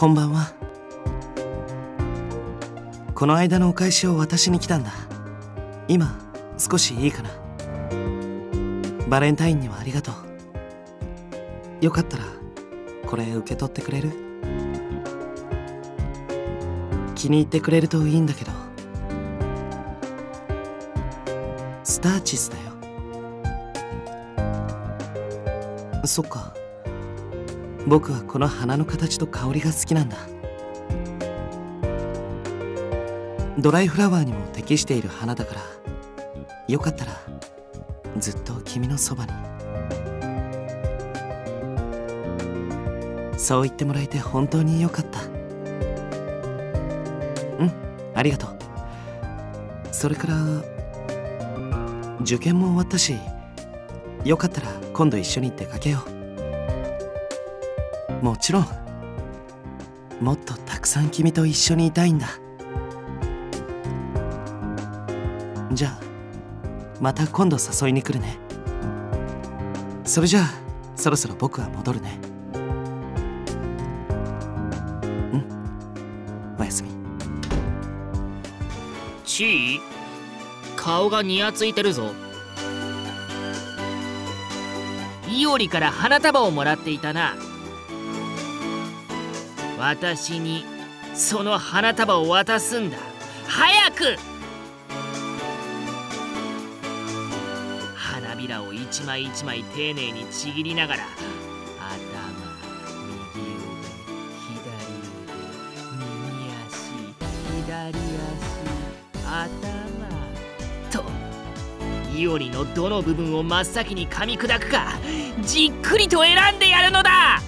こんばんは。この間のお返しを渡しに来たんだ。今少しいいかな。バレンタインにはありがとう。よかったらこれ受け取ってくれる？気に入ってくれるといいんだけど。スターチスだよ。そっか。僕はこの花の形と香りが好きなんだ。ドライフラワーにも適している花だからよかったらずっと君のそばに。そう言ってもらえて本当によかった。うんありがとう。それから受験も終わったしよかったら今度一緒に出かけよう。もちろん。もっとたくさん君と一緒にいたいんだ。じゃあまた今度誘いに来るね。それじゃあそろそろ僕は戻るね。うん。おやすみ。チー顔がニヤついてるぞ。イオリから花束をもらっていたな私にその花束を渡すんだ。早く花びらを一枚一枚丁寧にちぎりながら頭右腕左腕右足左足頭。とイオリのどの部分を真っ先に噛み砕くかじっくりと選んでやるのだ。